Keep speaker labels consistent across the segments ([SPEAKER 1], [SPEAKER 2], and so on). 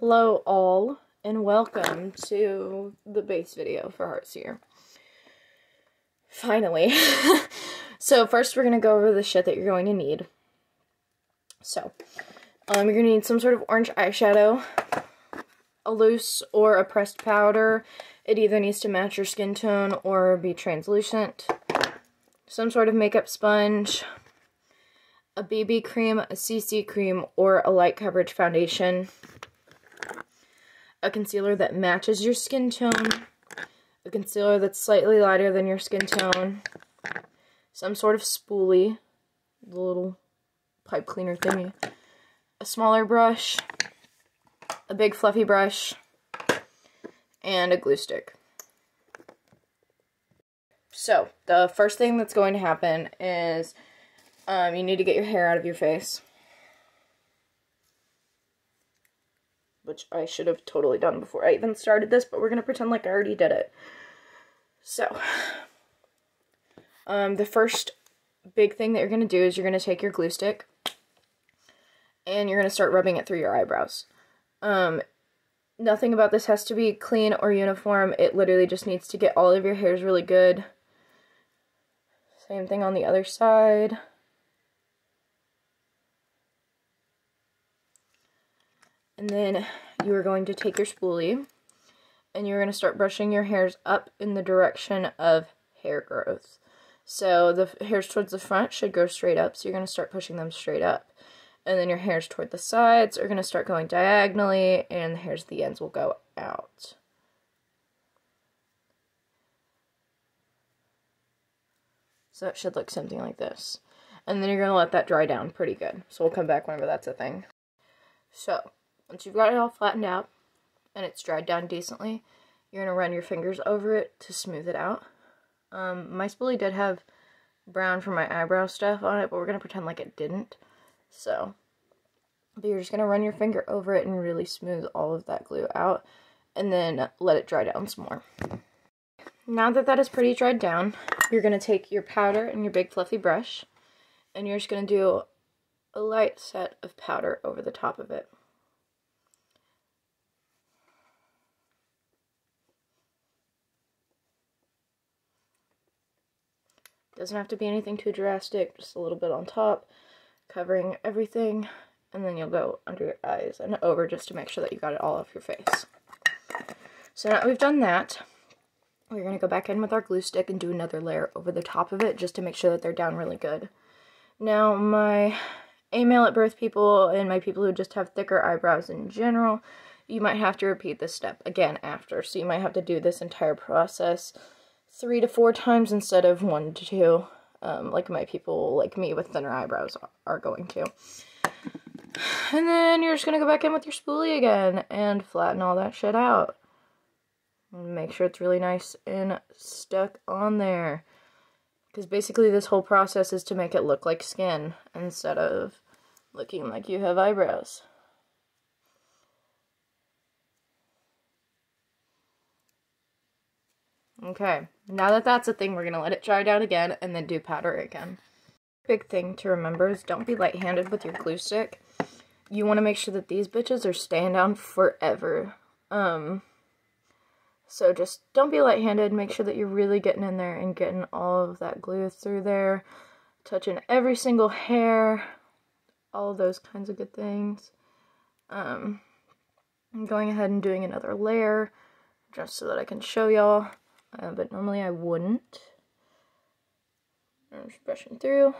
[SPEAKER 1] Hello all, and welcome to the base video for Hartseer. Finally. so first we're going to go over the shit that you're going to need. So, um, you're going to need some sort of orange eyeshadow, a loose or a pressed powder. It either needs to match your skin tone or be translucent. Some sort of makeup sponge, a BB cream, a CC cream, or a light coverage foundation a concealer that matches your skin tone, a concealer that's slightly lighter than your skin tone, some sort of spoolie, the little pipe cleaner thingy, a smaller brush, a big fluffy brush, and a glue stick. So, the first thing that's going to happen is um, you need to get your hair out of your face. Which I should have totally done before I even started this, but we're going to pretend like I already did it. So, um, the first big thing that you're going to do is you're going to take your glue stick and you're going to start rubbing it through your eyebrows. Um, nothing about this has to be clean or uniform. It literally just needs to get all of your hairs really good. Same thing on the other side. And then you are going to take your spoolie and you're going to start brushing your hairs up in the direction of hair growth. So the hairs towards the front should go straight up, so you're going to start pushing them straight up. And then your hairs toward the sides are going to start going diagonally, and the hairs at the ends will go out. So it should look something like this. And then you're going to let that dry down pretty good. So we'll come back whenever that's a thing. So, once you've got it all flattened out and it's dried down decently, you're going to run your fingers over it to smooth it out. Um, my spoolie did have brown for my eyebrow stuff on it, but we're going to pretend like it didn't. So, but you're just going to run your finger over it and really smooth all of that glue out and then let it dry down some more. Now that that is pretty dried down, you're going to take your powder and your big fluffy brush and you're just going to do a light set of powder over the top of it. Doesn't have to be anything too drastic, just a little bit on top, covering everything, and then you'll go under your eyes and over just to make sure that you got it all off your face. So now we've done that, we're going to go back in with our glue stick and do another layer over the top of it just to make sure that they're down really good. Now my A-male at birth people and my people who just have thicker eyebrows in general, you might have to repeat this step again after. So you might have to do this entire process three to four times instead of one to two, um, like my people like me with thinner eyebrows are going to. And then you're just going to go back in with your spoolie again and flatten all that shit out. Make sure it's really nice and stuck on there. Because basically this whole process is to make it look like skin instead of looking like you have eyebrows. Okay, now that that's a thing, we're to let it dry down again and then do powder again. Big thing to remember is don't be light-handed with your glue stick. You want to make sure that these bitches are staying down forever. Um, so just don't be light-handed. Make sure that you're really getting in there and getting all of that glue through there. Touching every single hair. All those kinds of good things. Um, I'm going ahead and doing another layer just so that I can show y'all uh, but normally I wouldn't. I'm just brushing through,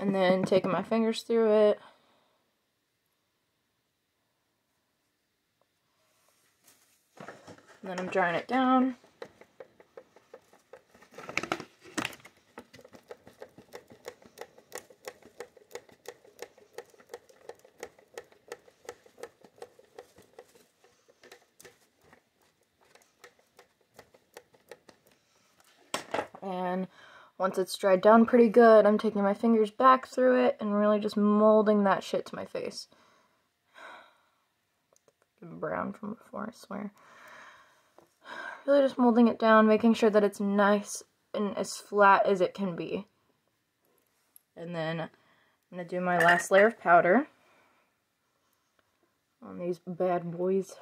[SPEAKER 1] and then taking my fingers through it. And then I'm drying it down. And once it's dried down pretty good, I'm taking my fingers back through it and really just molding that shit to my face. Brown from before, I swear. Really just molding it down, making sure that it's nice and as flat as it can be. And then I'm going to do my last layer of powder on these bad boys.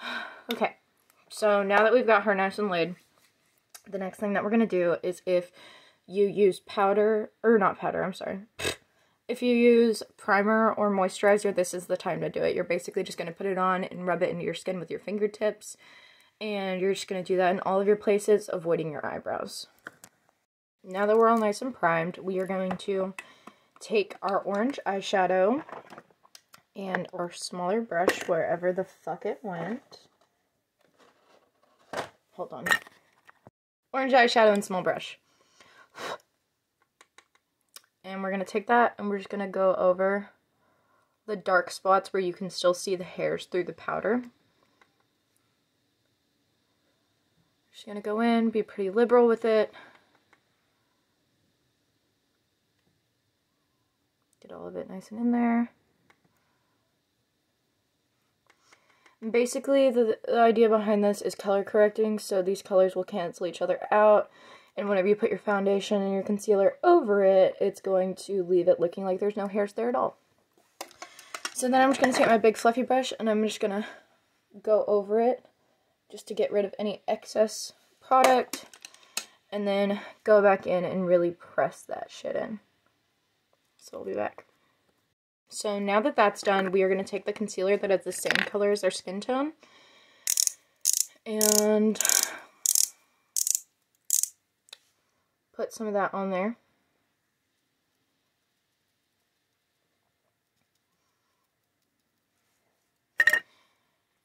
[SPEAKER 1] Okay, so now that we've got her nice and laid, the next thing that we're going to do is if you use powder, or not powder, I'm sorry. If you use primer or moisturizer, this is the time to do it. You're basically just going to put it on and rub it into your skin with your fingertips. And you're just going to do that in all of your places, avoiding your eyebrows. Now that we're all nice and primed, we are going to take our orange eyeshadow and our smaller brush wherever the fuck it went. Hold on. Orange eyeshadow and small brush. And we're going to take that and we're just going to go over the dark spots where you can still see the hairs through the powder. Just going to go in, be pretty liberal with it. Get all of it nice and in there. Basically, the, the, idea behind this is color correcting, so these colors will cancel each other out, and whenever you put your foundation and your concealer over it, it's going to leave it looking like there's no hairs there at all. So then I'm just going to take my big fluffy brush, and I'm just going to go over it, just to get rid of any excess product, and then go back in and really press that shit in. So I'll be back. So now that that's done, we are going to take the concealer that is the same color as our skin tone. And put some of that on there.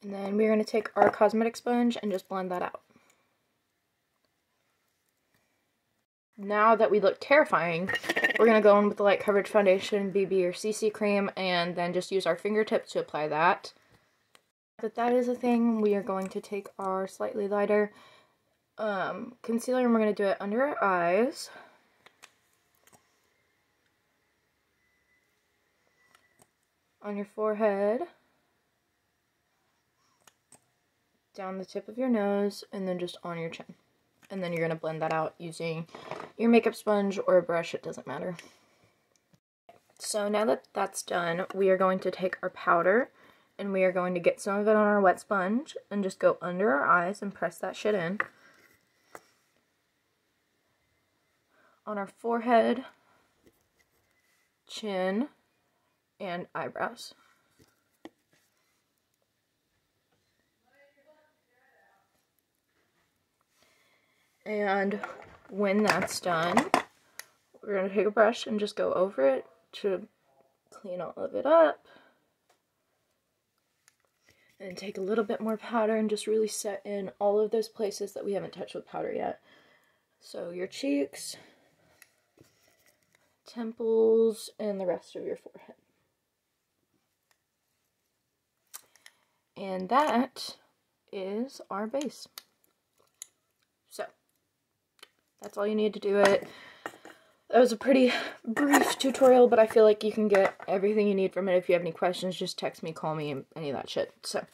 [SPEAKER 1] And then we're going to take our cosmetic sponge and just blend that out. now that we look terrifying, we're going to go in with the light coverage foundation, BB or CC cream, and then just use our fingertips to apply that. That that is a thing, we are going to take our slightly lighter um, concealer and we're going to do it under our eyes. On your forehead. Down the tip of your nose, and then just on your chin. And then you're going to blend that out using your makeup sponge or a brush, it doesn't matter. So now that that's done, we are going to take our powder and we are going to get some of it on our wet sponge and just go under our eyes and press that shit in. On our forehead, chin, and eyebrows. And when that's done, we're going to take a brush and just go over it to clean all of it up. And take a little bit more powder and just really set in all of those places that we haven't touched with powder yet. So your cheeks, temples, and the rest of your forehead. And that is our base. That's all you need to do it. That was a pretty brief tutorial, but I feel like you can get everything you need from it. If you have any questions, just text me, call me, any of that shit. So,